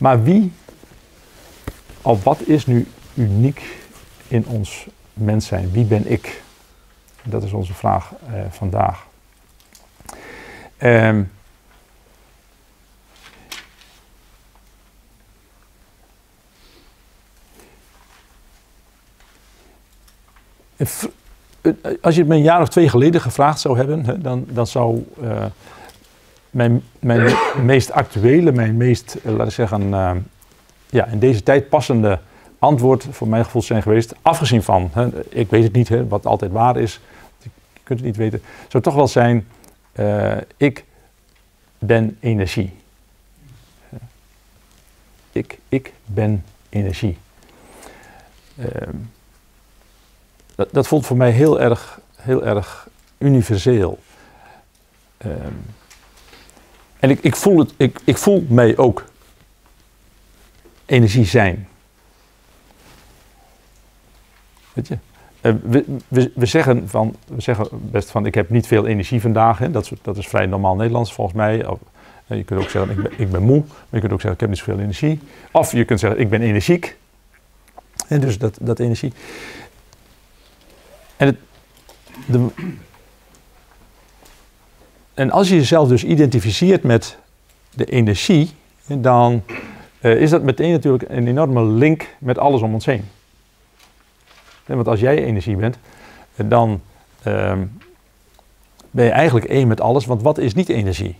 Maar wie of wat is nu uniek in ons mens zijn? Wie ben ik? Dat is onze vraag uh, vandaag. Um, als je het me een jaar of twee geleden gevraagd zou hebben, dan, dan zou uh, mijn, mijn meest actuele, mijn meest, uh, laten we zeggen, uh, ja, in deze tijd passende antwoord voor mijn gevoel zijn geweest, afgezien van, hè, ik weet het niet, hè, wat altijd waar is, je kunt het niet weten, zou toch wel zijn, ik ben energie. Ik, ik ben energie. Ehm, dat, dat voelt voor mij heel erg, heel erg universeel. Um, en ik, ik, voel het, ik, ik voel mij ook energie zijn. Weet je? Uh, we, we, we, zeggen van, we zeggen best van ik heb niet veel energie vandaag. Hè? Dat, is, dat is vrij normaal Nederlands volgens mij. Uh, je kunt ook zeggen ik ben, ik ben moe. Maar je kunt ook zeggen ik heb niet zoveel energie. Of je kunt zeggen ik ben energiek. En dus dat, dat energie. En, het, de, en als je jezelf dus identificeert met de energie, dan uh, is dat meteen natuurlijk een enorme link met alles om ons heen. want als jij energie bent, dan uh, ben je eigenlijk één met alles, want wat is niet energie?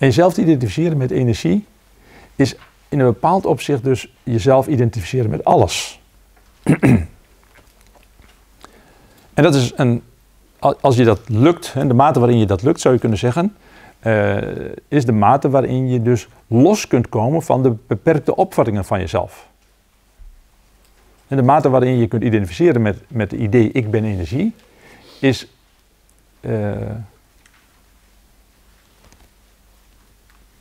En jezelf identificeren met energie is in een bepaald opzicht dus jezelf identificeren met alles. en dat is een, als je dat lukt, de mate waarin je dat lukt, zou je kunnen zeggen, uh, is de mate waarin je dus los kunt komen van de beperkte opvattingen van jezelf. En de mate waarin je kunt identificeren met, met het idee ik ben energie, is uh,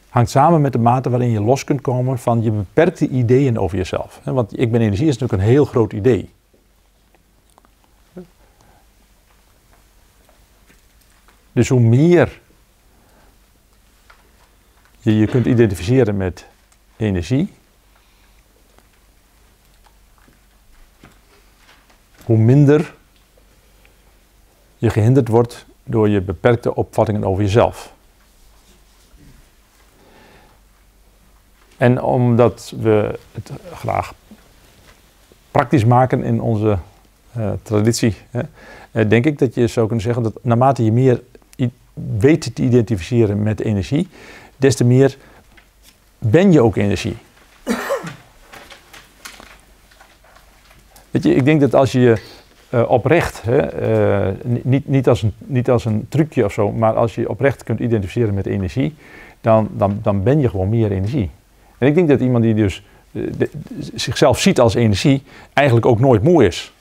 hangt samen met de mate waarin je los kunt komen van je beperkte ideeën over jezelf. Want ik ben energie is natuurlijk een heel groot idee. Dus hoe meer je je kunt identificeren met energie, hoe minder je gehinderd wordt door je beperkte opvattingen over jezelf. En omdat we het graag praktisch maken in onze uh, traditie, hè, uh, denk ik dat je zou kunnen zeggen dat naarmate je meer weet te identificeren met energie, des te meer ben je ook energie. Weet je, ik denk dat als je uh, oprecht, hè, niet, niet, als een, niet als een trucje of zo, maar als je oprecht kunt identificeren met energie, dan, dan, dan ben je gewoon meer energie. En ik denk dat iemand die dus eh, zichzelf ziet als energie, eigenlijk ook nooit moe is.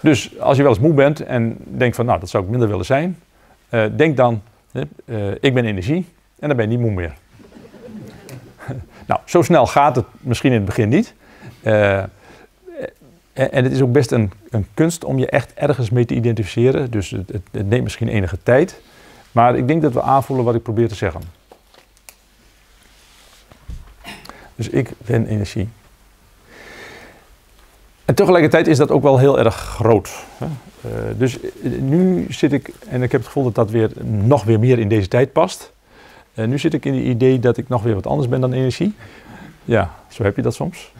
Dus als je wel eens moe bent en denkt van, nou, dat zou ik minder willen zijn, uh, denk dan, uh, ik ben energie en dan ben je niet moe meer. nou, zo snel gaat het misschien in het begin niet. en, en het is ook best een, een, kunst om je echt ergens mee te identificeren. Dus het, het, het neemt misschien enige tijd. Maar ik denk dat we aanvoelen wat ik probeer te zeggen. Dus ik ben energie. En tegelijkertijd is dat ook wel heel erg groot. Hè? Uh, dus eh, nu zit ik, en ik heb het gevoel dat dat weer nog weer meer in deze tijd past. Uh, nu zit ik in het idee dat ik nog weer wat anders ben dan energie. Ja, zo heb je dat soms.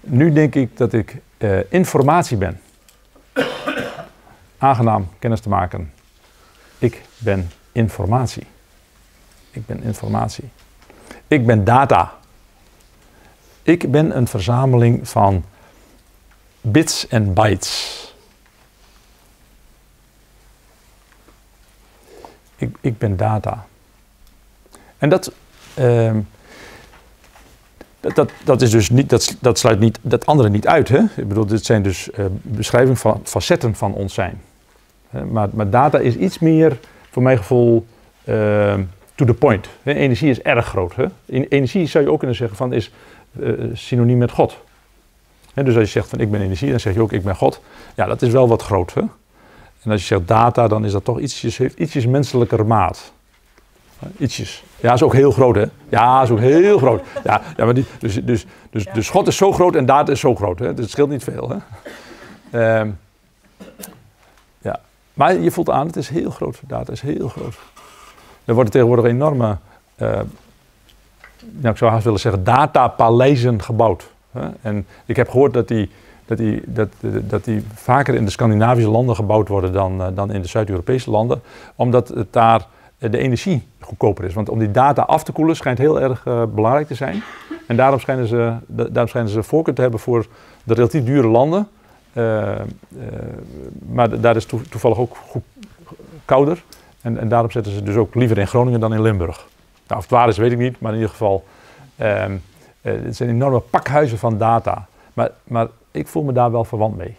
Nu denk ik dat ik informatie ben. Aangenaam kennis te maken. Ik ben informatie. Ik ben informatie. Ik ben data. Ik ben een verzameling van bits en bytes. Ik, ik ben data. En dat, uh, dat, dat, is dus niet, dat, dat sluit niet dat andere niet uit. Hè? Ik bedoel, dit zijn dus uh, beschrijvingen van facetten van ons zijn. Maar, maar, data is iets meer, voor mijn gevoel, uh, to the point. Energie is erg groot. Hè? Energie zou je ook kunnen zeggen van is synoniem met God. dus als je zegt van ik ben energie, dan zeg je ook ik ben God. Ja, dat is wel wat groot. Hè? En als je zegt data, dan is dat toch ietsjes, heeft ietsjes menselijker maat. Ietsjes. Ja, is ook heel groot, hè? Ja, is ook heel groot. Ja, ja maar die, dus, dus, dus, dus God is zo groot en data is zo groot, hè? Dus het scheelt niet veel, hè? Ehm, ja, maar je voelt aan, het is heel groot. Data is heel groot. Er worden tegenwoordig enorme, uh, nou, ik zou haast willen zeggen, datapaleizen gebouwd. En ik heb gehoord dat die, dat, die, dat, dat die vaker in de Scandinavische landen gebouwd worden dan, uh, dan in de Zuid-Europese landen, omdat het daar eh, de energie goedkoper is. Want om die data af te koelen schijnt heel erg uh, belangrijk te zijn. En daarom schijnen ze, daarom schijnen ze voorkeur te hebben voor de relatief dure landen. Maar daar is toevallig ook goed, kouder. En, en, daarom zetten ze dus ook liever in Groningen dan in Limburg. Nou, of het waar is, weet ik niet, maar in ieder geval. Uh, het zijn enorme pakhuizen van data. Maar, maar ik voel me daar wel verwant mee.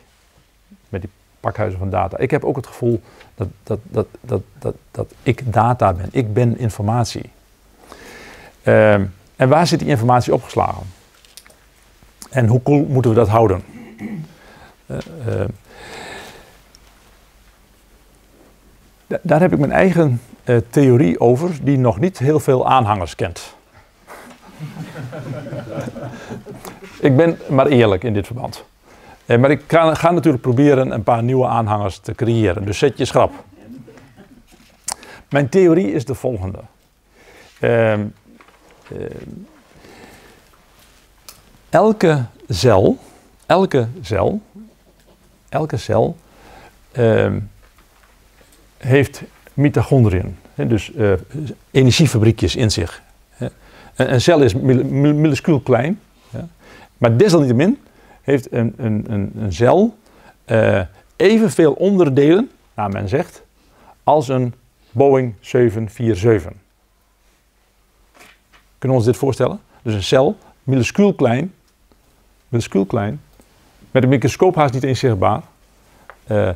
Met die pakhuizen van data. Ik heb ook het gevoel dat, dat, dat, dat, dat, dat ik data ben. Ik ben informatie. Ehm, en waar zit die informatie opgeslagen? En hoe cool moeten we dat houden? Uh, uh, daar heb ik mijn eigen uh, theorie over, die nog niet heel veel aanhangers kent. ik ben maar eerlijk in dit verband. Eh, maar ik ga, natuurlijk proberen een paar nieuwe aanhangers te creëren. Dus zet je schrap. Mijn theorie is de volgende. Uh, elke cel, elke cel, elke cel ehm, heeft mitochondriën. Dus uh, energiefabriekjes in zich. Een, cel is minuscuul klein. Maar desalniettemin heeft een, een, een, een cel uh, evenveel onderdelen, naar men zegt, als een Boeing 747. Kunnen we ons dit voorstellen? Dus een cel, minuscuul klein, minuscuul klein, met een microscoop haast niet eens zichtbaar, uh,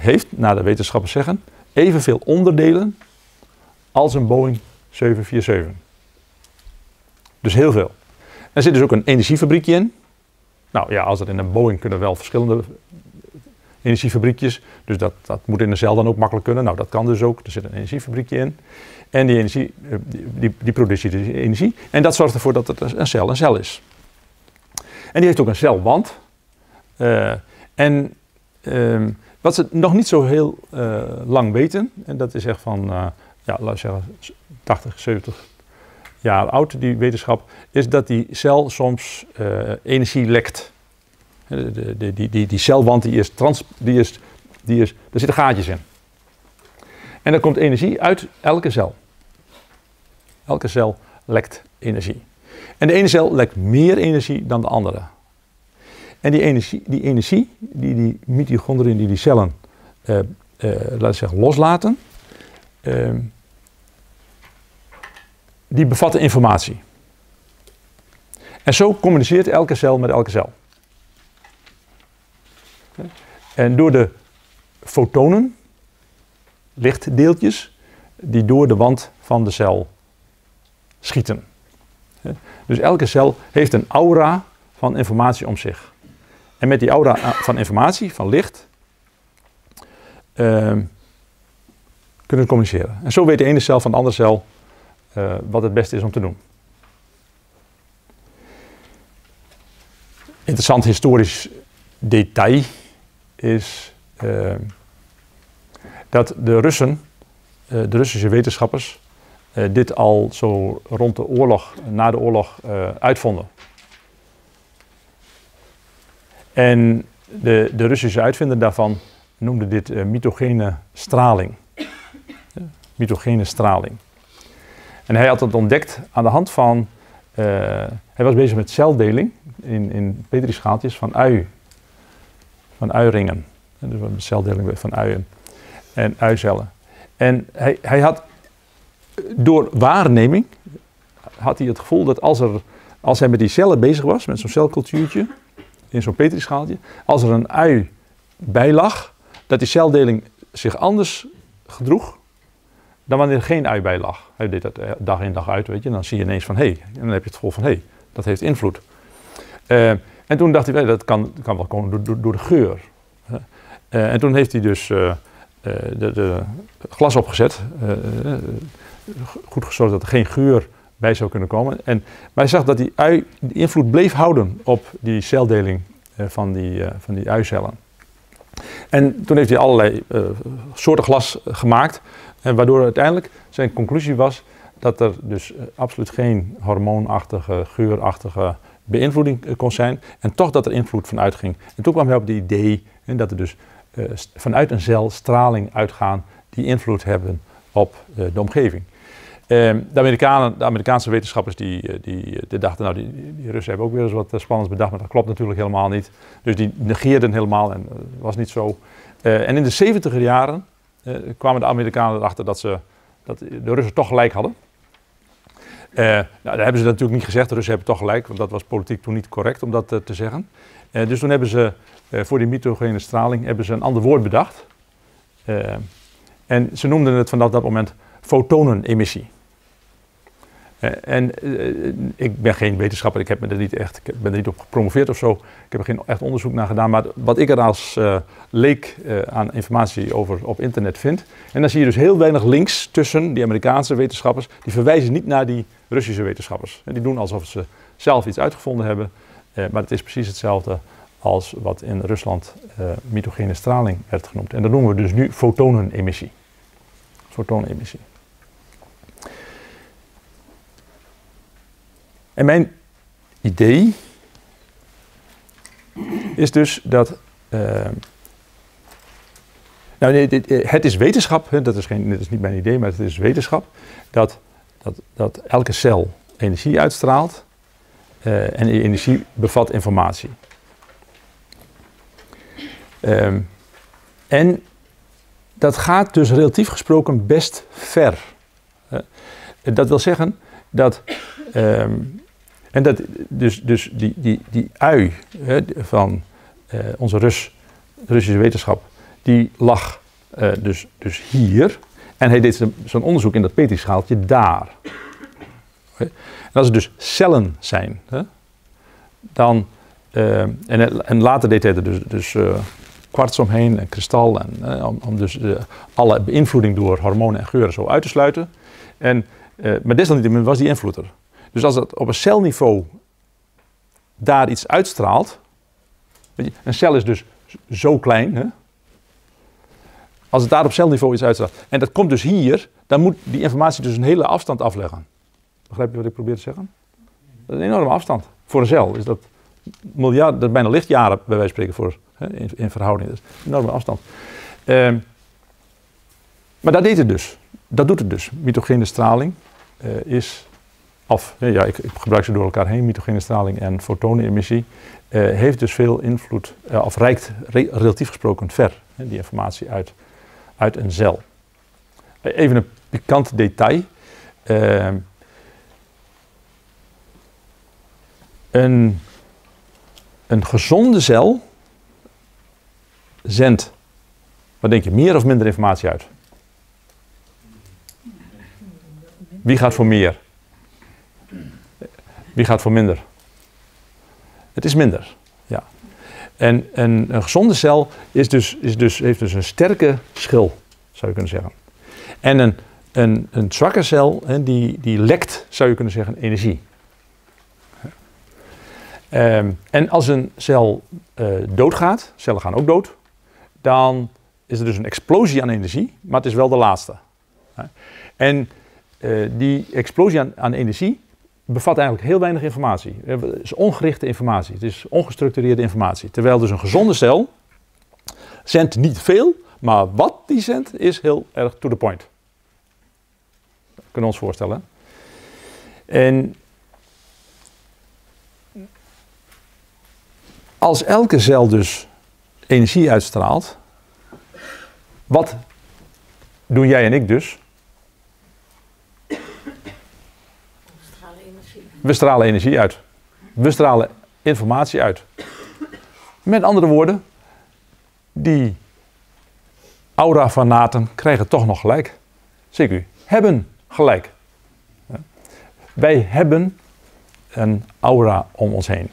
heeft, naar de wetenschappers zeggen, evenveel onderdelen als een Boeing 747. Dus heel veel. Er zit dus ook een energiefabriekje in. Nou ja, als er in een Boeing kunnen wel verschillende energiefabriekjes. Dus dat, dat moet in een cel dan ook makkelijk kunnen. Nou, dat kan dus ook. Er zit een energiefabriekje in. En die energie, eh, die, die, produceert dus energie. En dat zorgt ervoor dat het een cel een cel is. En die heeft ook een celwand. Uh, en uh, wat ze nog niet zo heel uh, lang weten, en dat is echt van, ja, laten zeggen, 80, 70 jaar oud, die wetenschap, is dat die cel soms uh, energie lekt. De, de, die, die celwand die is, trans, die is, die is, er zitten gaatjes in. En er komt energie uit elke cel. Elke cel lekt energie. En de ene cel lekt meer energie dan de andere. En die energie, die, energie, die, die mitochondriën, die die cellen, uh, uh, laten zeggen, loslaten, uh, die bevatten informatie. En zo communiceert elke cel met elke cel. En door de fotonen, lichtdeeltjes, die door de wand van de cel schieten. Dus elke cel heeft een aura van informatie om zich. En met die aura van informatie, van licht, uh, kunnen we communiceren. En zo weet de ene cel van de andere cel uh, wat het beste is om te doen. Interessant historisch detail is uh, dat de Russen, uh, de Russische wetenschappers, dit al zo rond de oorlog, na de oorlog, uitvonden. En de, de Russische uitvinder daarvan noemde dit mitogene straling. mitogene straling. En hij had het ontdekt aan de hand van. Uh, hij was bezig met celdeling in, in petrischaaltjes van ui. Van uiringen. Dus celdeling van uien en uicellen. En hij, hij had door waarneming had hij het gevoel dat als, er, als hij met die cellen bezig was, met zo'n celcultuurtje, in zo'n petrischaaltje, als er een ui bij lag, dat die celdeling zich anders gedroeg dan wanneer er geen ui bij lag. Hij deed dat eh, dag in dag uit, weet je. Dan zie je ineens van, hé, hey, en dan heb je het gevoel van, hé, hey, dat heeft invloed. Uh, en toen dacht hij, dat kan, kan wel komen door, door, de geur. Uh, en toen heeft hij dus uh, de, de, glas opgezet. goed gezorgd dat er geen geur bij zou kunnen komen. En, hij zag dat die ui die invloed bleef houden op die celdeling van, die, van die uicellen. En toen heeft hij allerlei soorten glas gemaakt. En waardoor uiteindelijk zijn conclusie was dat er dus absoluut geen hormoonachtige, geurachtige beïnvloeding eh, kon zijn en toch dat er invloed van uitging. En toen kwam hij op het idee dat er dus vanuit een cel straling uitgaan die invloed hebben op de omgeving. Uh, de, Amerikanen, de Amerikaanse wetenschappers die, die, die dachten, nou die, Russen hebben ook weer eens wat spannends bedacht, maar dat klopt natuurlijk helemaal niet. Dus die negeerden helemaal en dat was niet zo. en in de 70er jaren kwamen de Amerikanen erachter dat, ze, dat de Russen toch gelijk hadden. Nou, daar hebben ze natuurlijk niet gezegd, de Russen hebben toch gelijk, want dat was politiek toen niet correct om dat te zeggen. Dus toen hebben ze voor die mitogene straling hebben ze een ander woord bedacht. en ze noemden het vanaf dat moment fotonenemissie. En ik ben geen wetenschapper, ik heb me er niet echt, ik ben er niet op gepromoveerd of zo. Ik heb er geen echt onderzoek naar gedaan, maar wat ik er als leek aan informatie over op internet vind. En dan zie je dus heel weinig links tussen die Amerikaanse wetenschappers. Die verwijzen niet naar die Russische wetenschappers. En die doen alsof ze zelf iets uitgevonden hebben, eh, maar het is precies hetzelfde als wat in Rusland eh, mitogene straling werd genoemd. En dat noemen we dus nu fotonenemissie. Fotonenemissie. En mijn idee is dus dat. Uh, nou, nee, het is wetenschap, dat is, geen, dat is niet mijn idee, maar het is wetenschap, dat dat, dat elke cel energie uitstraalt uh, en energie bevat informatie. Um, en dat gaat dus relatief gesproken best ver. Dat wil zeggen dat. Um, en dat dus, dus die, die, die ui hè, van uh, onze Rus, Russische wetenschap, die lag dus, dus hier. En hij deed zijn onderzoek in dat petrischaaltje daar. En als er dus cellen zijn, hè, dan, uh, en, en, later deed hij er dus, dus kwarts omheen en kristal, en, om, om, dus alle beïnvloeding door hormonen en geuren zo uit te sluiten. En, maar desalniettemin was die invloed er. Dus als het op een celniveau daar iets uitstraalt, een cel is dus zo klein, hè, als het daar op celniveau iets uitstraalt. En dat komt dus hier, dan moet die informatie dus een hele afstand afleggen. Begrijp je wat ik probeer te zeggen? Dat is een enorme afstand. Voor een cel is dat miljard, dat bijna lichtjaren bij wijze van spreken voor, hè, in, in, verhouding. Dat is een enorme afstand. Uh, maar dat deed het dus. Dat doet het dus. Mitogene straling uh, is af. Ja, ik, ik, gebruik ze door elkaar heen, mitogene straling en fotonenemissie. Uh, heeft dus veel invloed, uh, of reikt re relatief gesproken ver, hè, die informatie uit uit een cel. Even een pikant detail. Uh, een, een gezonde cel zendt, wat denk je, meer of minder informatie uit? Wie gaat voor meer? Wie gaat voor minder? Het is minder. En, en een gezonde cel is dus, is dus, heeft dus een sterke schil, zou je kunnen zeggen. En een, een, een zwakke cel, hè, die, die lekt, zou je kunnen zeggen, energie. Um, en als een cel uh, doodgaat, cellen gaan ook dood, dan is er dus een explosie aan energie, maar het is wel de laatste. En uh, die explosie aan, aan energie, bevat eigenlijk heel weinig informatie. Het is ongerichte informatie, het is ongestructureerde informatie. Terwijl dus een gezonde cel zendt niet veel, maar wat die zendt is heel erg to the point. Dat kunnen we ons voorstellen. En als elke cel dus energie uitstraalt, wat doen jij en ik dus? We stralen energie uit. We stralen informatie uit. Met andere woorden, die aura-fanaten krijgen toch nog gelijk. Zeker hebben gelijk. Wij hebben een aura om ons heen.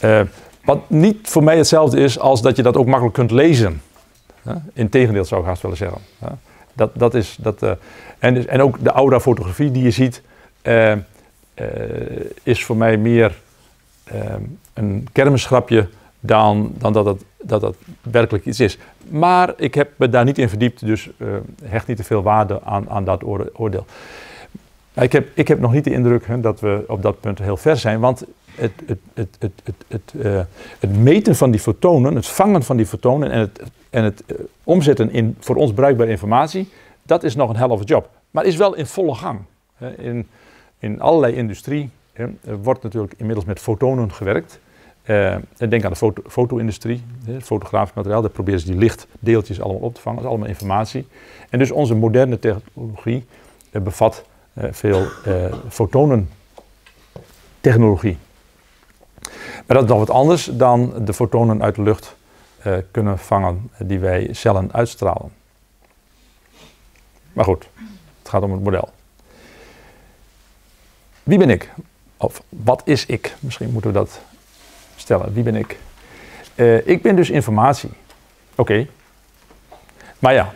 Uh, wat niet voor mij hetzelfde is als dat je dat ook makkelijk kunt lezen. Integendeel zou ik haast willen zeggen. Dat, dat is, dat, uh, en, en ook de aura-fotografie die je ziet, uh, is voor mij meer een kermisgrapje dan, dan dat, het, dat dat werkelijk iets is. Maar ik heb me daar niet in verdiept, dus hecht niet te veel waarde aan, aan dat oordeel. Ik heb, ik heb nog niet de indruk hè, dat we op dat punt heel ver zijn, want het, het, het, het, het, het, uh, het, meten van die fotonen, het vangen van die fotonen en het, en het uh, omzetten in voor ons bruikbare informatie, dat is nog een helft job. Maar is wel in volle gang. In, in allerlei industrie wordt natuurlijk inmiddels met fotonen gewerkt. Uh, denk aan de foto, foto-industrie, fotografisch materiaal, daar proberen ze die lichtdeeltjes allemaal op te vangen, dat is allemaal informatie. En dus onze moderne technologie bevat veel fotonentechnologie. Maar dat is nog wat anders dan de fotonen uit de lucht uh, kunnen vangen die wij cellen uitstralen. Maar goed, het gaat om het model. Wie ben ik? Of wat is ik? Misschien moeten we dat stellen. Wie ben ik? Uh, ik ben dus informatie. Oké. Maar ja,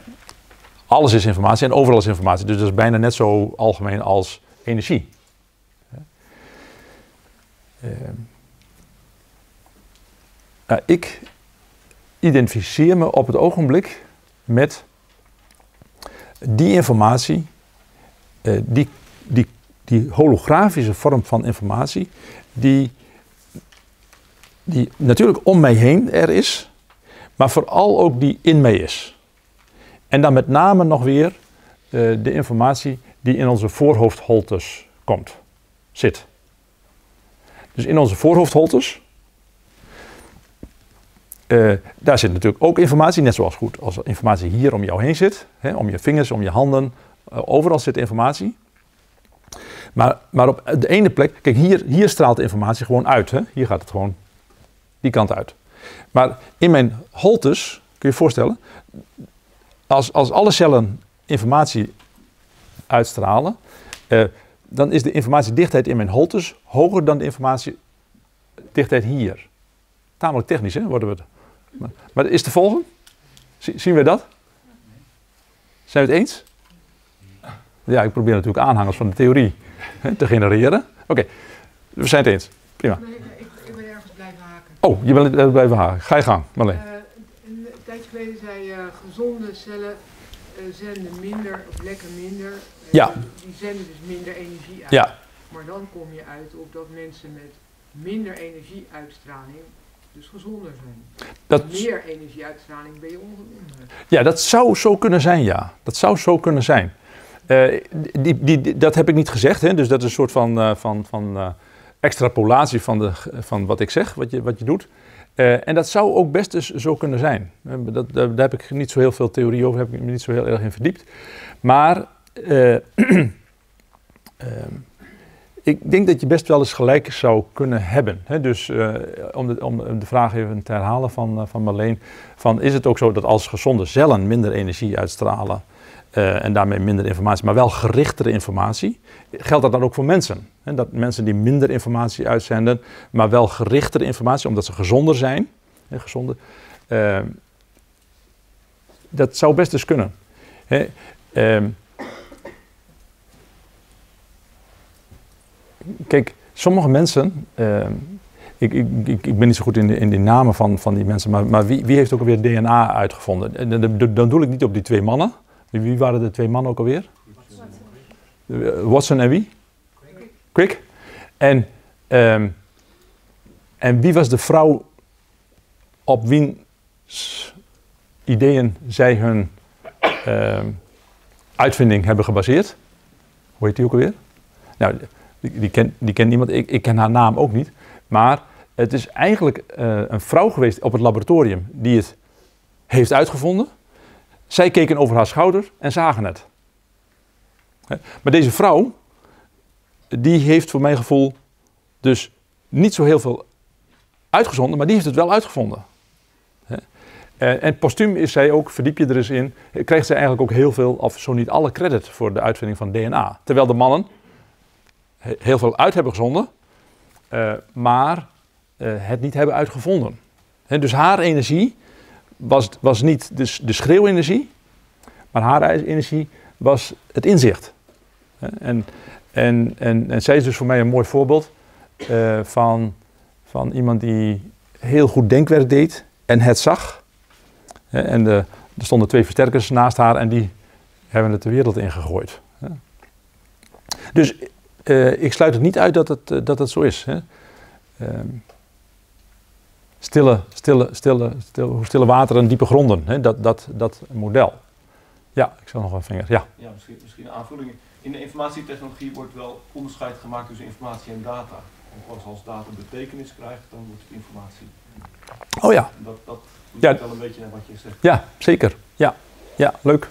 alles is informatie en overal is informatie. Dus dat is bijna net zo algemeen als energie. Uh, nou, ik identificeer me op het ogenblik met die informatie, uh, die, die, die holografische vorm van informatie, die, die natuurlijk om mij heen er is, maar vooral ook die in mij is. En dan met name nog weer uh, de informatie die in onze voorhoofdholtes komt, zit. Dus in onze voorhoofdholtes uh, daar zit natuurlijk ook informatie, net zoals goed als informatie hier om jou heen zit. Hè, om je vingers, om je handen. Uh, overal zit informatie. Maar, maar op de ene plek, kijk hier, hier straalt de informatie gewoon uit. Hè? Hier gaat het gewoon die kant uit. Maar in mijn holtes, kun je je voorstellen, als, als alle cellen informatie uitstralen, uh, dan is de informatiedichtheid in mijn holtes hoger dan de informatiedichtheid hier. Tamelijk technisch, hè, worden we. Maar, maar is te volgen? Zien we dat? Zijn we het eens? Ja, ik probeer natuurlijk aanhangers van de theorie hè, te genereren. Oké, we zijn het eens. Prima. Nee, ik, ik, ben ergens blijven haken. Oh, je bent ergens blijven haken. Ga je gang, Marleen. Uh, een tijdje geleden zei je, uh, gezonde cellen uh, zenden minder of lekker minder. ja. Die zenden dus minder energie uit. Ja. Maar dan kom je uit op dat mensen met minder energieuitstraling dus gezonder zijn. Dat, Meer energieuitstraling ben je ongezonder. Ja, dat zou zo kunnen zijn, ja. Dat zou zo kunnen zijn. Uh, die, die, dat heb ik niet gezegd, hè? dus dat is een soort van, uh, van, van uh, extrapolatie van, de, van wat ik zeg, wat je, wat je doet. en dat zou ook best dus zo kunnen zijn. Dat, daar heb ik niet zo heel veel theorie over, heb ik me niet zo heel erg in verdiept. Maar ik denk dat je best wel eens gelijk zou kunnen hebben. Hè? Dus uh, om, de, om, de, vraag even te herhalen van, uh, van Marleen: van, is het ook zo dat als gezonde cellen minder energie uitstralen uh, en daarmee minder informatie, maar wel gerichtere informatie, geldt dat dan ook voor mensen? Hè? Dat mensen die minder informatie uitzenden, maar wel gerichtere informatie, omdat ze gezonder zijn, hè, gezonder, dat zou best eens kunnen. Hè? Ehm, kijk, sommige mensen. Uh, ik, ik, ik, ben niet zo goed in de, in de namen van, van die mensen, maar, maar wie, wie heeft ook alweer DNA uitgevonden? En dan, dan doe ik niet op die twee mannen. Wie, waren de twee mannen ook alweer? Watson, Watson en wie? Quick. En, um, en wie was de vrouw op wiens ideeën zij hun um, uitvinding hebben gebaseerd? Hoe heet die ook alweer? Nou, die, ken, die kent niemand, ik, ik ken haar naam ook niet. Maar het is eigenlijk uh, een vrouw geweest op het laboratorium die het heeft uitgevonden. Zij keken over haar schouder en zagen het. Maar deze vrouw, die heeft voor mijn gevoel dus niet zo heel veel uitgezonden, maar die heeft het wel uitgevonden. En, en postuum is zij ook, verdiep je er eens in, krijgt zij eigenlijk ook heel veel, of zo niet alle credit voor de uitvinding van DNA. Terwijl de mannen heel veel uit hebben gezonden, uh, maar uh, het niet hebben uitgevonden. dus haar energie was, was niet de, de schreeuwenergie, maar haar energie was het inzicht. En, en, en, en zij is dus voor mij een mooi voorbeeld uh, van, van iemand die heel goed denkwerk deed en het zag. En de, er stonden twee versterkers naast haar en die hebben het de wereld ingegooid. Dus uh, ik sluit het niet uit dat het, uh, dat het zo is. Hè. Uh, stille, stille, stille, stille, stille water en diepe gronden, hè, dat, dat, dat model. Ja, ik zal nog een vinger. Ja, ja misschien, misschien een aanvulling. In de informatietechnologie wordt wel onderscheid gemaakt tussen informatie en data. Want als data betekenis krijgt, dan wordt het informatie. Oh ja. Dat, dat ja. wel een beetje naar wat je zegt. Ja, zeker. Ja, ja leuk.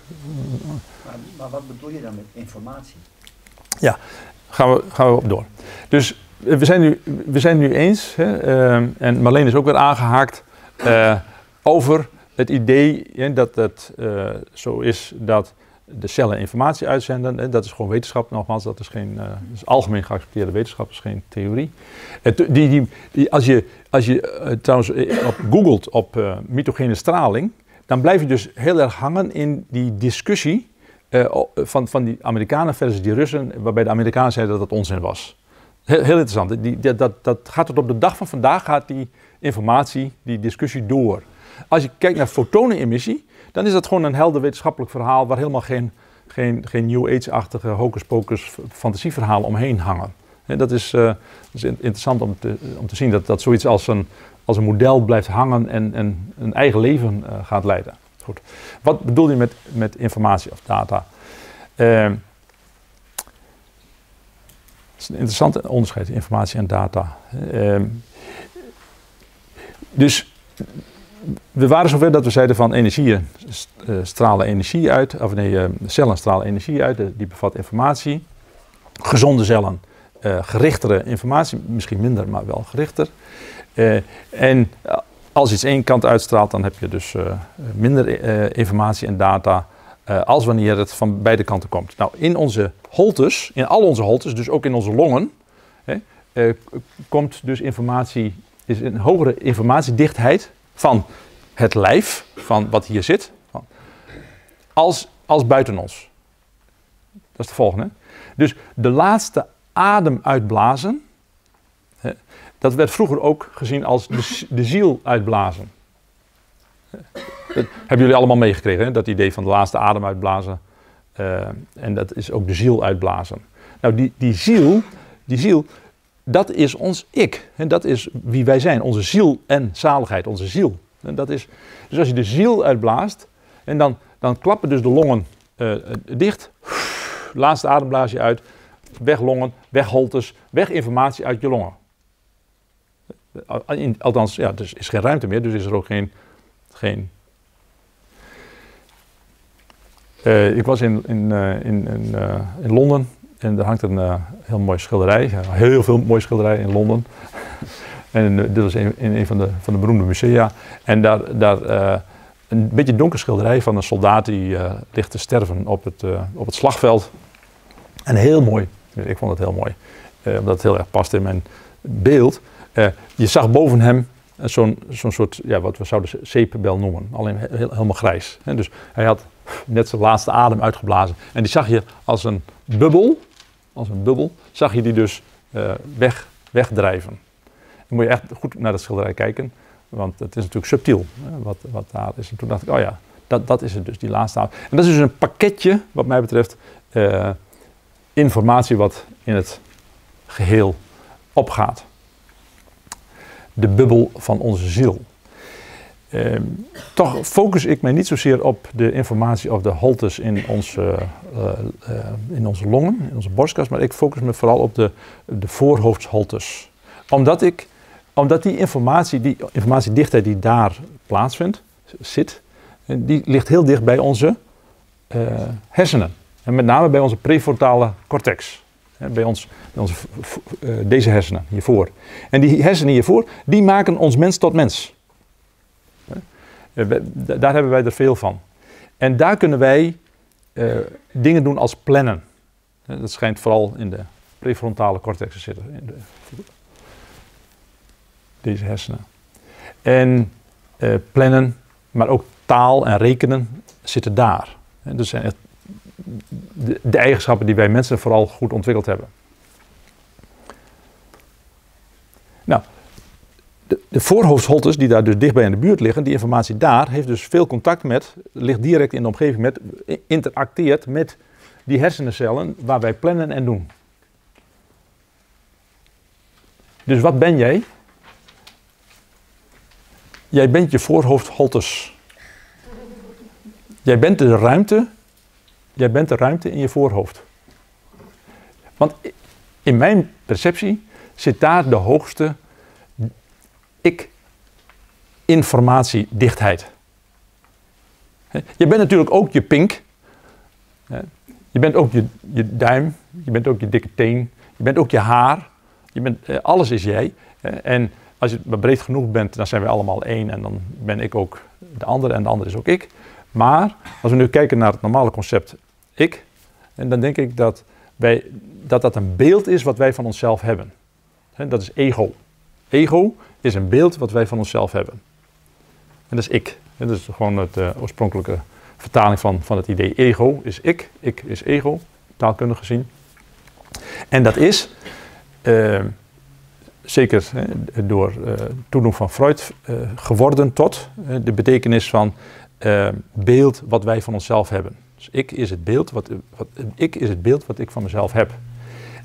Maar, maar wat bedoel je dan met informatie? Ja, gaan we, gaan we op door. Dus we zijn nu, we zijn nu eens, hè, uh, en Marleen is ook weer aangehaakt, uh, over het idee hè, dat het zo is dat de cellen informatie uitzenden. Hè, dat is gewoon wetenschap, nogmaals, dat is, geen, dat is algemeen geaccepteerde wetenschap, dat is geen theorie. die, die, die, als je, als je trouwens op googelt op mitogene straling, dan blijf je dus heel erg hangen in die discussie uh, van, van die Amerikanen versus die Russen, waarbij de Amerikanen zeiden dat het onzin was. Heel, heel interessant. Die, dat, dat, dat gaat tot op de dag van vandaag gaat die informatie, die discussie door. Als je kijkt naar fotonenemissie, dan is dat gewoon een helder wetenschappelijk verhaal waar helemaal geen, geen, geen New Age-achtige hocus-pocus fantasieverhalen omheen hangen. dat, is, dat is interessant om te, om te zien dat, dat zoiets als een, als een model blijft hangen en, en een eigen leven uh, gaat leiden. Goed. Wat bedoel je met, met informatie of data? Uh, het is een interessant onderscheid, informatie en data. Uh, dus we waren zover dat we zeiden van energieën uh, stralen energie uit, of nee, uh, cellen stralen energie uit, die bevat informatie. Gezonde cellen, uh, gerichtere informatie, misschien minder, maar wel gerichter. en als iets één kant uitstraalt, dan heb je dus uh, minder uh, informatie en data uh, als wanneer het van beide kanten komt. Nou, in onze holtes, in al onze holtes, dus ook in onze longen, hè, komt dus informatie, is een hogere informatiedichtheid van het lijf, van wat hier zit, van, als, als buiten ons. Dat is de volgende. Dus de laatste adem uitblazen dat werd vroeger ook gezien als de, ziel uitblazen. Dat hebben jullie allemaal meegekregen, dat idee van de laatste adem uitblazen. Uh, en dat is ook de ziel uitblazen. Nou, die, die ziel, die ziel, dat is ons ik. En dat is wie wij zijn, onze ziel en zaligheid, onze ziel. En dat is, dus als je de ziel uitblaast, en dan, dan klappen dus de longen uh, dicht. Laatste ademblaasje uit, weg longen, weg holtes, weg informatie uit je longen. Althans, ja, er is geen ruimte meer, dus is er ook geen. geen uh, ik was in, in, uh, in, in, in, Londen en daar hangt een heel mooi schilderij. Heel veel mooie schilderijen in Londen. en dit was in, in een van de, van de beroemde musea. En daar, daar een beetje donker schilderij van een soldaat die ligt te sterven op het, op het slagveld. En heel mooi. Ik vond het heel mooi. omdat het heel erg past in mijn beeld. Uh, je zag boven hem zo'n zo'n soort, ja, wat we zouden zeepbel noemen, alleen helemaal grijs. Dus hij had net zijn laatste adem uitgeblazen. En die zag je als een bubbel, als een bubbel, zag je die dus uh, weg, wegdrijven. Dan moet je echt goed naar dat schilderij kijken, want het is natuurlijk subtiel hè, wat, wat daar is. En toen dacht ik, oh ja, dat, dat is het dus, die laatste adem. En dat is dus een pakketje, wat mij betreft, informatie wat in het geheel opgaat de bubbel van onze ziel. Uh, toch focus ik mij niet zozeer op de informatie of de holtes in onze, uh, uh, in onze longen, in onze borstkas, maar ik focus me vooral op de, de voorhoofdsholtes. Omdat, ik, omdat die informatie, die informatiedichtheid die daar plaatsvindt, zit, die ligt heel dicht bij onze hersenen. En met name bij onze prefrontale cortex bij ons, uh, deze hersenen hiervoor. En die hersenen hiervoor, die maken ons mens tot mens. daar hebben wij er veel van. En daar kunnen wij dingen doen als plannen. Dat schijnt vooral in de prefrontale cortex te zitten. In de, deze hersenen. En plannen, maar ook taal en rekenen zitten daar. Dat zijn de, eigenschappen die wij mensen vooral goed ontwikkeld hebben. Nou, de, de voorhoofdholtes die daar dus dichtbij in de buurt liggen, die informatie daar heeft dus veel contact met, ligt direct in de omgeving met, interacteert met die hersencellen waar wij plannen en doen. Dus wat ben jij? Jij bent je voorhoofdholtes. Jij bent de ruimte. Jij bent de ruimte in je voorhoofd. Want in mijn perceptie zit daar de hoogste ik-informatiedichtheid. Je bent natuurlijk ook je pink. Je bent ook je, je duim. Je bent ook je dikke teen. Je bent ook je haar. Je bent, eh, alles is jij. En als je breed genoeg bent, dan zijn we allemaal één. En dan ben ik ook de andere en de andere is ook ik. Maar als we nu kijken naar het normale concept ik, en dan denk ik dat, wij, dat dat een beeld is wat wij van onszelf hebben. dat is ego. Ego is een beeld wat wij van onszelf hebben. En dat is ik. dat is gewoon het uh, oorspronkelijke vertaling van, van het idee ego is ik. Ik is ego, taalkundig gezien. En dat is, uh, zeker door uh, toedoen van Freud, geworden tot de betekenis van beeld wat wij van onszelf hebben. Dus ik is, het beeld wat, wat, ik is het beeld wat ik van mezelf heb.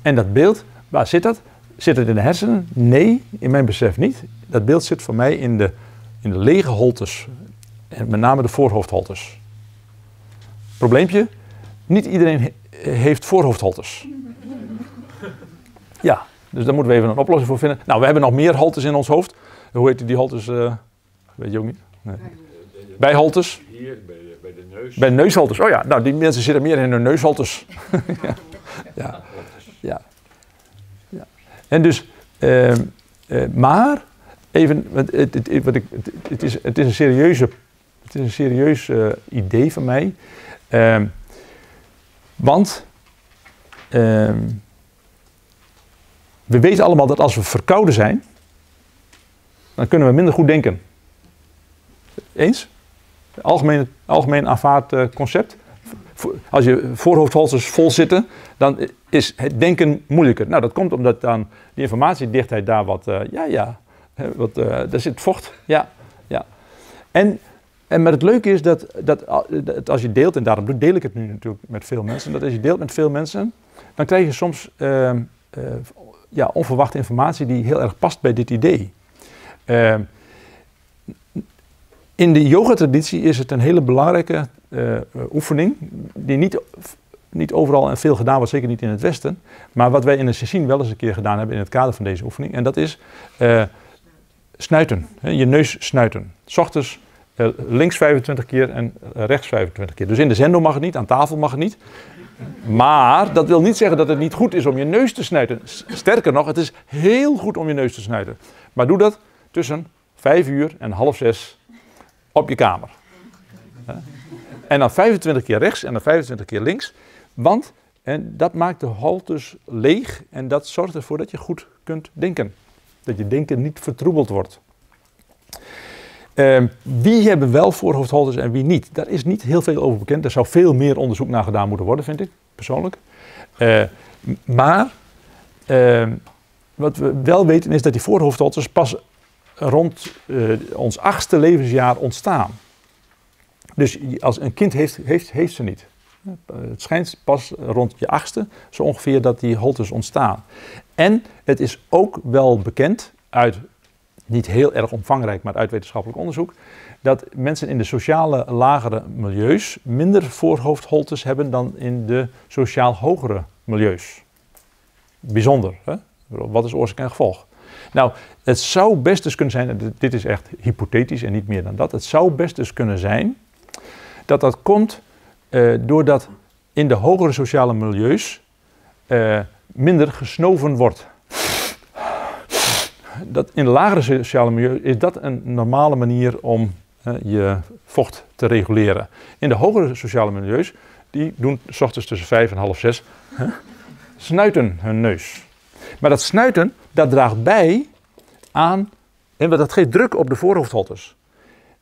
En dat beeld, waar zit dat? Zit het in de hersenen? Nee, in mijn besef niet. Dat beeld zit voor mij in de, in de lege holtes. En met name de voorhoofdholtes. Probleempje? Niet iedereen heeft voorhoofdholtes. Ja, dus daar moeten we even een oplossing voor vinden. Nou, we hebben nog meer holtes in ons hoofd. Hoe heet die holtes? Uh, weet je ook niet? Nee. Bijholtes. Hier, bij Bij de neusholtes. Oh ja, nou die mensen zitten meer in hun neusholtes. ja. ja. ja. En dus, uh, uh, maar, even, het, het, wat ik, het, is, het is een serieuze, het is een serieus uh, idee van mij. Ehm, want ehm, we weten allemaal dat als we verkouden zijn, dan kunnen we minder goed denken. Eens? Algemeen, algemeen aanvaard concept als je voorhoofdholtes vol zitten, dan is het denken moeilijker. Nou, dat komt omdat dan die informatiedichtheid daar wat, uh, ja, ja, wat, uh, daar zit vocht, ja, ja. En, en maar het leuke is dat, dat, als je deelt, en daarom deel ik het nu natuurlijk met veel mensen, dat als je deelt met veel mensen, dan krijg je soms uh, ja, onverwachte informatie die heel erg past bij dit idee. In de yoga-traditie is het een hele belangrijke uh, oefening, die niet, niet overal en veel gedaan wordt, zeker niet in het Westen, maar wat wij in de sessie wel eens een keer gedaan hebben in het kader van deze oefening, en dat is uh, snuiten, hè, je neus snuiten. S ochtends uh, links 25 keer en rechts 25 keer. Dus in de zendo mag het niet, aan tafel mag het niet. Maar dat wil niet zeggen dat het niet goed is om je neus te snuiten. Sterker nog, het is heel goed om je neus te snuiten. Maar doe dat tussen 5 uur en half 6 op je kamer. En dan 25 keer rechts en dan 25 keer links. Want en dat maakt de haltes leeg en dat zorgt ervoor dat je goed kunt denken. Dat je denken niet vertroebeld wordt. Uh, wie hebben wel voorhoofdhaltes en wie niet? Daar is niet heel veel over bekend. Er zou veel meer onderzoek naar gedaan moeten worden, vind ik persoonlijk. Uh, maar uh, wat we wel weten is dat die voorhoofdhaltes pas rond uh, ons achtste levensjaar ontstaan. Dus als een kind heeft, heeft, heeft ze niet. Het schijnt pas rond je achtste zo ongeveer dat die holtes ontstaan. En het is ook wel bekend uit, niet heel erg omvangrijk, maar uit wetenschappelijk onderzoek, dat mensen in de sociale lagere milieus minder voorhoofdholtes hebben dan in de sociaal hogere milieus. Bijzonder, hè? Wat is oorzaak en gevolg? Nou, het zou best eens kunnen zijn, dit is echt hypothetisch en niet meer dan dat, het zou best eens kunnen zijn dat dat komt uh, doordat in de hogere sociale milieus uh, minder gesnoven wordt. Dat in de lagere sociale milieu is dat een normale manier om je vocht te reguleren. In de hogere sociale milieus, die doen s ochtends tussen vijf en half zes, snuiten hun neus. Maar dat snuiten, dat draagt bij aan, en dat geeft druk op de voorhoofdholtes.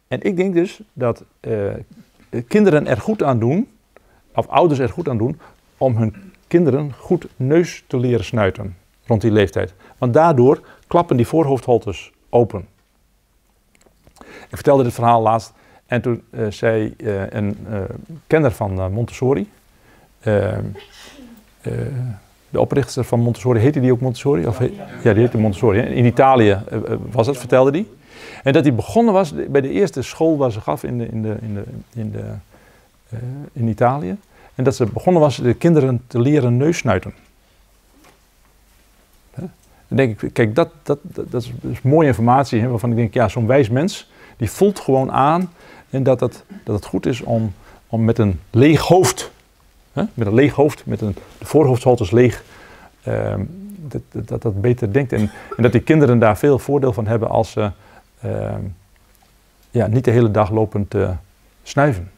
En ik denk dus dat uh, kinderen er goed aan doen, of ouders er goed aan doen, om hun kinderen goed neus te leren snuiten rond die leeftijd. Want daardoor klappen die voorhoofdholtes open. Ik vertelde dit verhaal laatst en toen uh, zei uh, een kenner van Montessori, de oprichter van Montessori, heette die ook Montessori? Of ja, die heette Montessori. In Italië was het, vertelde hij. En dat hij begonnen was bij de eerste school waar ze gaf in, de, in, de, in, de, in, de, in Italië. En dat ze begonnen was de kinderen te leren neussnuiten. Dan denk ik, kijk, dat, dat, dat, is, mooie informatie hè, waarvan ik denk, ja, zo'n wijs mens, die voelt gewoon aan en dat, het, dat het goed is om, om met een leeg hoofd, met een leeg hoofd, met een, de voorhoofdsholtes leeg, ehm, dat, dat dat beter denkt. En, en, dat die kinderen daar veel voordeel van hebben als ze ehm, ja, niet de hele dag lopend uh, snuiven.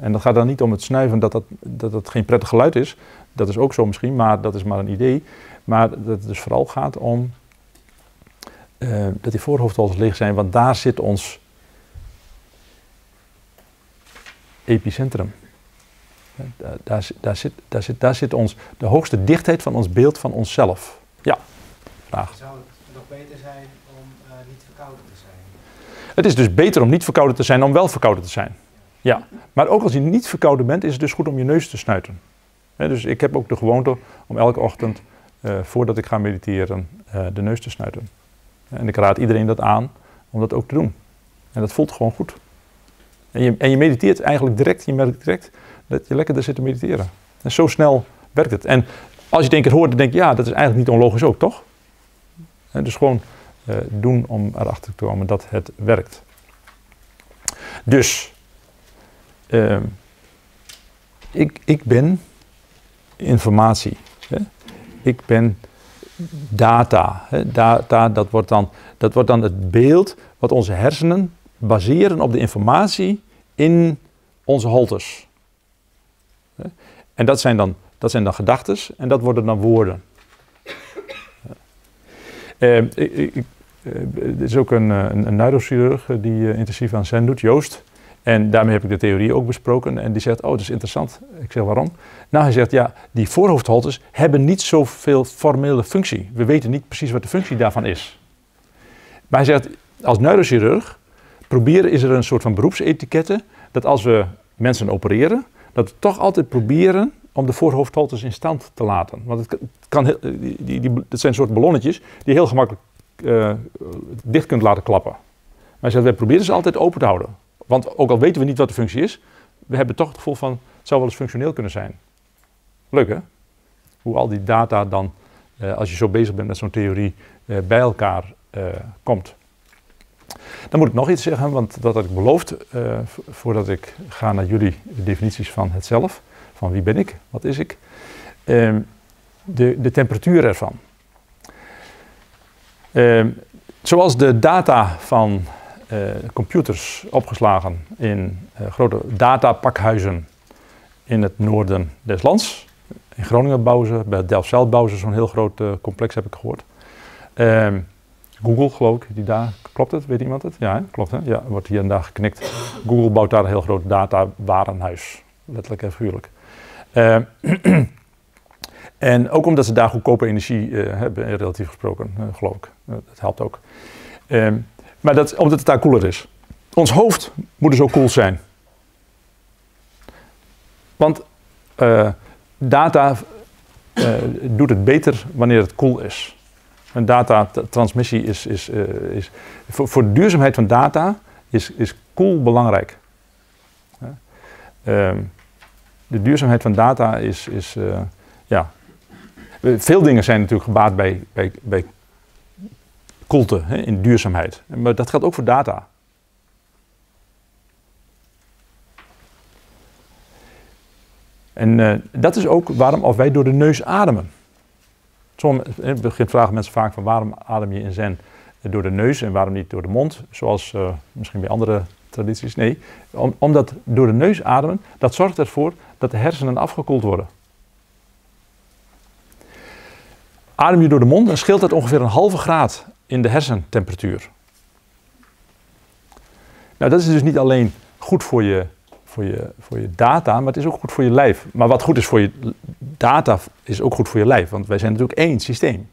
En dat gaat dan niet om het snuiven dat dat, dat geen prettig geluid is. Dat is ook zo misschien, maar dat is maar een idee. Maar dat het dus vooral gaat om uh, dat die voorhoofdholtes leeg zijn, want daar zit ons epicentrum. Daar, daar, daar, zit, daar, zit, daar zit ons de hoogste dichtheid van ons beeld van onszelf. Ja, vraag. Zou het nog beter zijn om uh, niet verkouden te zijn? Het is dus beter om niet verkouden te zijn dan wel verkouden te zijn. Ja, maar ook als je niet verkouden bent, is het dus goed om je neus te snuiten. dus ik heb ook de gewoonte om elke ochtend, uh, voordat ik ga mediteren, uh, de neus te snuiten. En ik raad iedereen dat aan om dat ook te doen. En dat voelt gewoon goed. En je, en je mediteert eigenlijk direct, je merkt direct dat je lekker er zit te mediteren. En zo snel werkt het. En als je het keer hoort, dan denk je, ja, dat is eigenlijk niet onlogisch ook, toch? En dus gewoon uh, doen om erachter te komen dat het werkt. Dus, uh, ik, ik ben informatie. Hè? Ik ben data. Data, dat wordt, dan, dat wordt dan het beeld wat onze hersenen baseren op de informatie in onze holtes. En dat zijn dan, dat zijn dan gedachten en dat worden dan woorden. Uh, ik, uh, er is ook een, een, neurochirurg die intensief aan Zen doet, Joost. En daarmee heb ik de theorie ook besproken. En die zegt, oh, dat is interessant. Ik zeg, waarom? Nou, hij zegt, ja, die voorhoofdholtes hebben niet zoveel formele functie. We weten niet precies wat de functie daarvan is. Maar hij zegt, als neurochirurg proberen is er een soort van beroepsetiketten dat als we mensen opereren, dat we toch altijd proberen om de voorhoofdholtes in stand te laten. Want het kan, die, dat zijn soort ballonnetjes die je heel gemakkelijk uh, dicht kunt laten klappen. Maar wij proberen ze altijd open te houden. Want ook al weten we niet wat de functie is, we hebben toch het gevoel van, het zou wel eens functioneel kunnen zijn. Leuk hè? Hoe al die data dan, uh, als je zo bezig bent met zo'n theorie, uh, bij elkaar komt. Dan moet ik nog iets zeggen, want dat had ik beloofd uh, voordat ik ga naar jullie definities van het zelf. Van wie ben ik, wat is ik. Uh, de, de temperatuur ervan. Uh, zoals de data van eh, computers opgeslagen in eh, grote datapakhuizen in het noorden des lands. In Groningen bouwen bij Delft-Zuid bouwen zo'n heel groot complex, heb ik gehoord. Google, geloof ik, die daar, klopt het? Weet iemand het? Ja, klopt hè? Ja, wordt hier en daar geknikt. Google bouwt daar een heel groot data-warenhuis, letterlijk en figuurlijk. Uh, en ook omdat ze daar goedkope energie uh, hebben, relatief gesproken, uh, geloof ik. dat helpt ook. Ehm, maar dat, omdat het daar koeler is. Ons hoofd moet dus ook koel zijn. Want data doet het beter wanneer het koel is. Een datatransmissie is, is, uh, is voor, de duurzaamheid van data is, is cool belangrijk. Uh, de duurzaamheid van data is, is uh, ja. Veel dingen zijn natuurlijk gebaat bij, bij, bij hè, in duurzaamheid. Maar dat geldt ook voor data. En eh, dat is ook waarom of wij door de neus ademen. In het begin vragen mensen vaak van waarom adem je in zen door de neus en waarom niet door de mond, zoals uh, misschien bij andere tradities. Nee, om, omdat door de neus ademen, dat zorgt ervoor dat de hersenen afgekoeld worden. Adem je door de mond, dan scheelt dat ongeveer een halve graad in de hersentemperatuur. Nou, dat is dus niet alleen goed voor je, voor, je, voor je data, maar het is ook goed voor je lijf. Maar wat goed is voor je data, is ook goed voor je lijf, want wij zijn natuurlijk één systeem.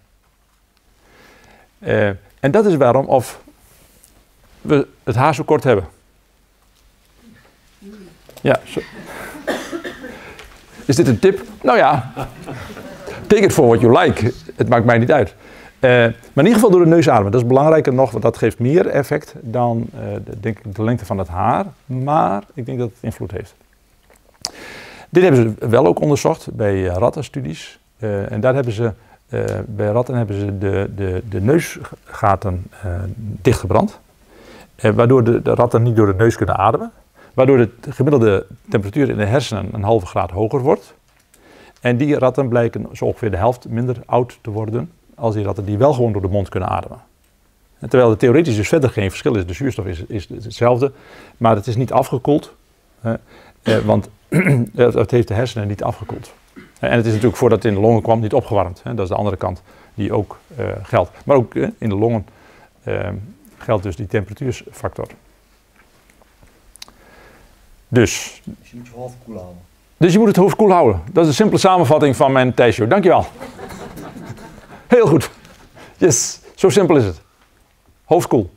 Uh, en dat is waarom of we het haar zo kort hebben. Ja. Zo. Is dit een tip? Nou ja. Take it for what you like. Het maakt mij niet uit. Uh, maar in ieder geval door de neus ademen. Dat is belangrijker nog, want dat geeft meer effect dan de, denk ik, de lengte van het haar. Maar ik denk dat het invloed heeft. Dit hebben ze wel ook onderzocht bij uh, rattenstudies. en daar hebben ze, bij ratten hebben ze de, de, de neusgaten dichtgebrand. waardoor de, de ratten niet door de neus kunnen ademen. Waardoor de gemiddelde temperatuur in de hersenen een halve graad hoger wordt. En die ratten blijken zo ongeveer de helft minder oud te worden als die ratten die wel gewoon door de mond kunnen ademen. En terwijl er theoretisch dus verder geen verschil is, de zuurstof is, is hetzelfde, maar het is niet afgekoeld, eh, want het heeft de hersenen niet afgekoeld. En het is natuurlijk voordat het in de longen kwam niet opgewarmd. Hè? Dat is de andere kant die ook uh, geldt. Maar ook uh, in de longen uh, geldt dus die temperatuursfactor. Dus. Dus je moet je hoofd koel houden. Dus je moet het hoofd koel houden. Dat is een simpele samenvatting van mijn Thijsjo. Dankjewel. Heel goed. Yes, zo simpel is het. Hoofd koel.